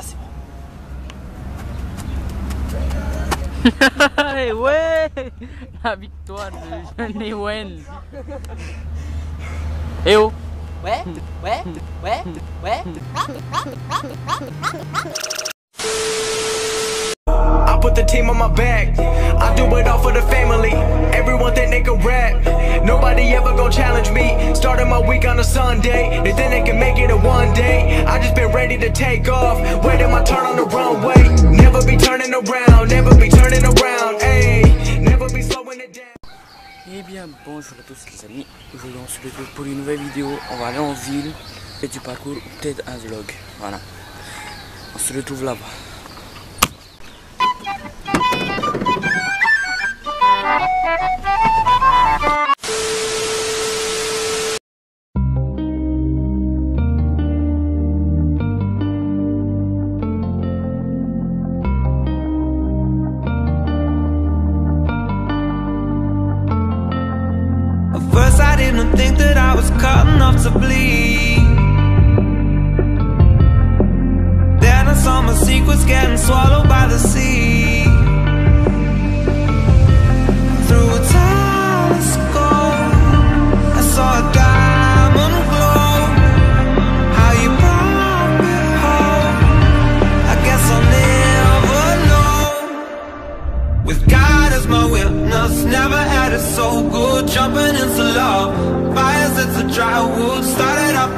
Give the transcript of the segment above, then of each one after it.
Là, c'est bon. Ouais La victoire de Johnny Wen. Eh oh Ouais, ouais, ouais, ouais. Team on my back. I do it all for the family. Everyone think they can rap. Nobody ever gon' challenge me. Starting my week on a Sunday. They think they can make it in one day. I just been ready to take off. Waiting my turn on the runway. Never be turning around. Never be turning around. Ayy. Never be slowing it down. Eh bien bonjour à tous les amis, aujourd'hui on se retrouve pour une nouvelle vidéo, on va aller en ville, et du parcours ou peut-être un vlog, voilà. On se retrouve là-bas. Think that I was cut enough to bleed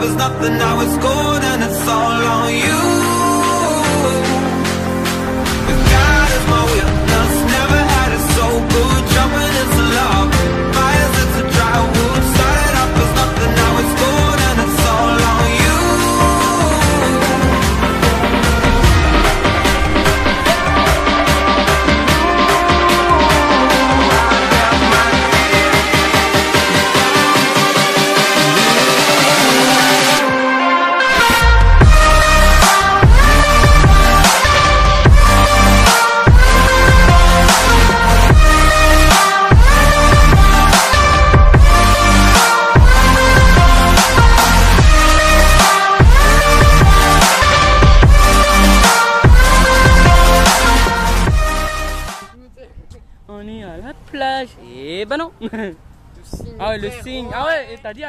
Off nothing, now it's gold, and it's all on you. On est à la plage, et bah non. Ah ouais le signe, ah ouais, et t'as dit...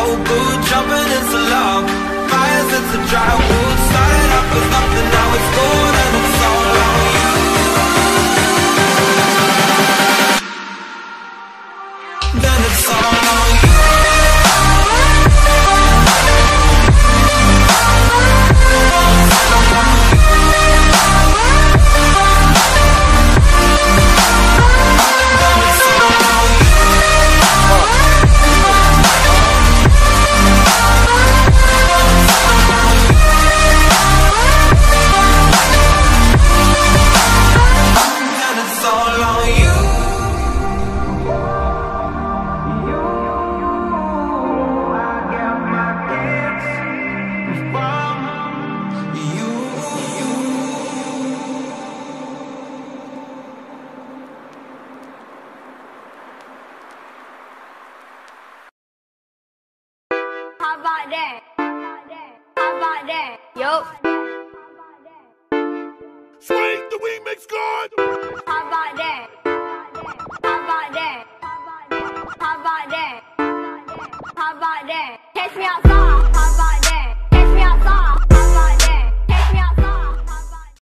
so good. Jumping into love, fires into dry wood. Started off as nothing, now it's gold about that? How about that? Yo. Swing the remix god! How about that? How about that? How about that? How about that? Catch me outside.